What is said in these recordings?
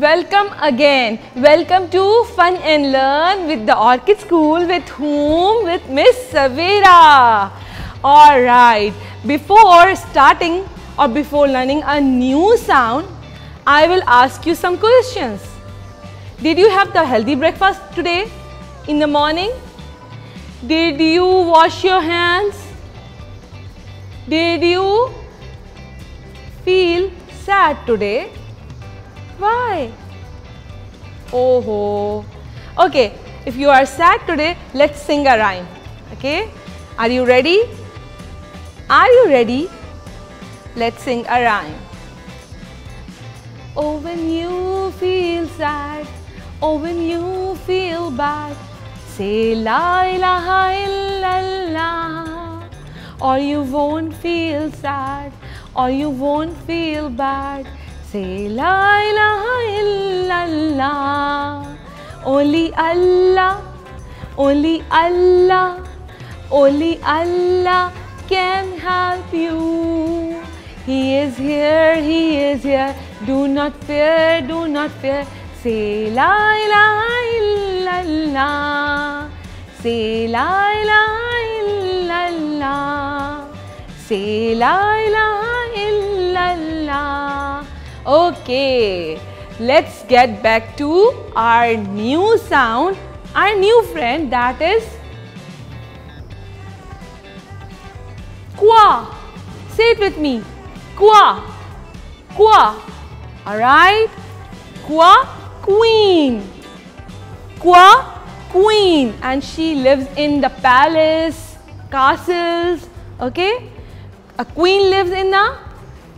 Welcome again. Welcome to Fun and Learn with the Orchid School with whom? With Miss Savera. Alright, before starting or before learning a new sound, I will ask you some questions. Did you have the healthy breakfast today in the morning? Did you wash your hands? Did you feel sad today? Why? Oh ho. Okay, if you are sad today, let's sing a rhyme. Okay, are you ready? Are you ready? Let's sing a rhyme. Oh, when you feel sad, oh, when you feel bad, say La ilaha illallah, or you won't feel sad, or you won't feel bad. Say La ilaha illallah. Only Allah, only Allah, only Allah can help you. He is here, He is here. Do not fear, do not fear. Say La ilaha illallah. Say La ilaha illallah. Say La Okay, let's get back to our new sound, our new friend that is qua. Say it with me. Qua. Qua. Alright. Qua queen. Qua queen and she lives in the palace, castles. Okay. A queen lives in a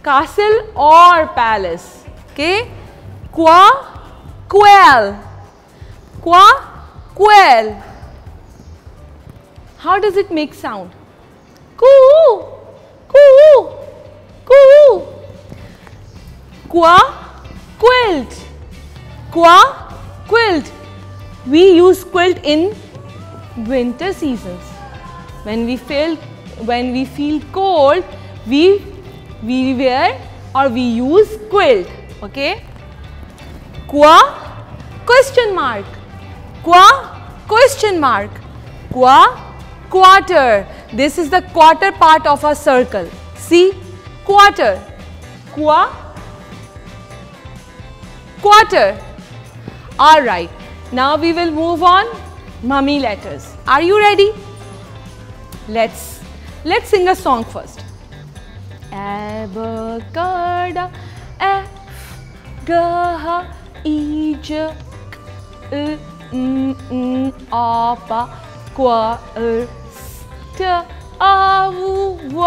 castle or palace. Okay. Qua quail. Qua quail. How does it make sound? Coo, coo, coo. Qua quilt. Qua quilt. We use quilt in winter seasons. When we feel when we feel cold, we we wear or we use quilt. Okay. Qua question mark. Qua question mark. Qua quarter. This is the quarter part of a circle. See quarter. Qua quarter. Alright. Now we will move on mummy letters. Are you ready? Let's let's sing a song first. Abacada, G, H, I, J, K, M, N, A, P, Q, R, S, T, A, U, W,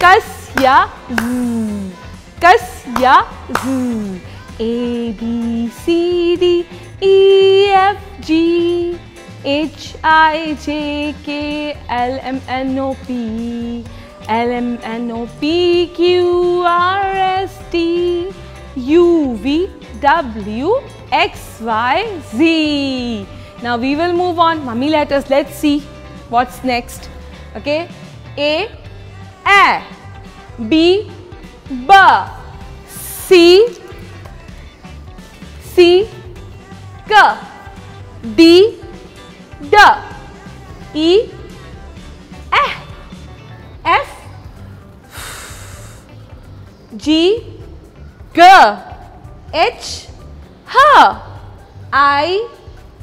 Kasya, Z, Kasya, Z, A, B, C, D, E, F, G, H, I, J, K, L, M, N, O, P, L, M, N, O, P, Q, R, S, T, U, V, W, X, Y, Z. Now we will move on. Mummy letters. Let's see what's next. Okay. A, A, B, B, C, C, K, D, D, E, F, F, G, G, H, H, I,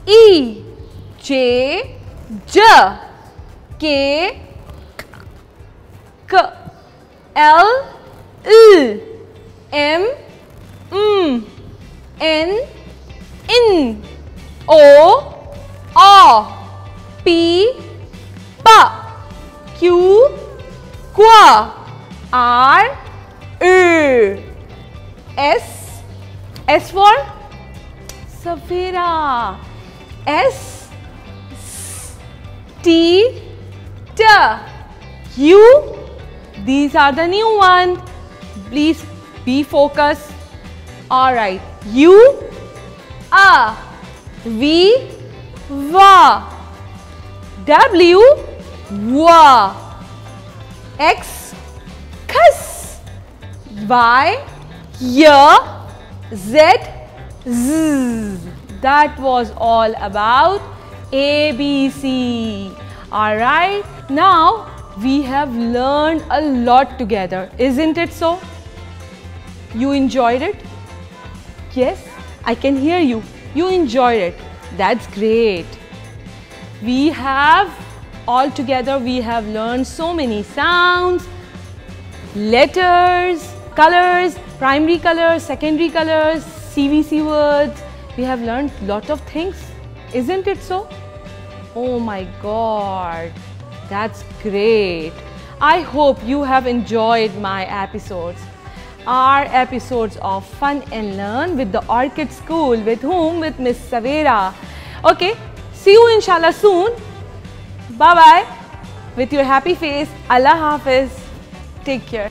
E, J, J, K, K, L, L, M, M, N, N, O, O, P, P, Q, Q, R, R, S, S for Savera, S, T, T, U, these are the new ones. Please be focused. Alright, U, A, V, V, W, W, X, X, Y, Y, Z, Z. That was all about ABC. Alright, now we have learned a lot together, isn't it so? You enjoyed it? Yes, I can hear you. You enjoyed it. That's great. We have all together we have learned so many sounds, letters, colors, primary colors, secondary colors, CVC words. We have learned lot of things. Isn't it so? Oh my god. That's great. I hope you have enjoyed my episodes. Our episodes of Fun and Learn with the Orchid School with whom? With Miss Savera. Okay, see you inshallah soon. Bye bye. With your happy face. Allah Hafiz. Take care.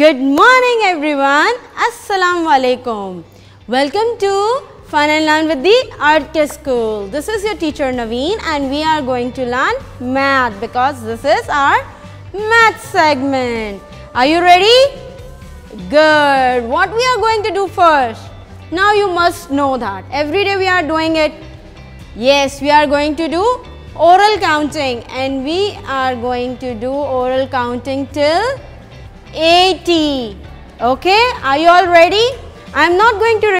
Good morning everyone. Assalamu alaikum. Welcome to Fun and Learn with the Orchid School. This is your teacher Naveen and we are going to learn math because this is our math segment. Are you ready? Good. What we are going to do first? Now you must know that every day we are doing it. Yes, we are going to do oral counting and we are going to do oral counting till 80. Okay, are you all ready? I am not going to